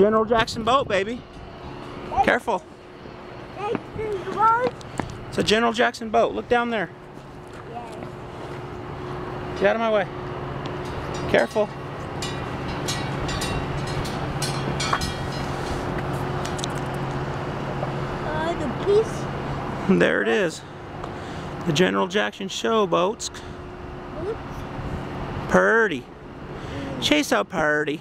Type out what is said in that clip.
General Jackson boat, baby. Careful. It's a General Jackson boat. Look down there. Get out of my way. Careful. Uh, the. There it is. The General Jackson show boats. Purdy. Chase out Purdy.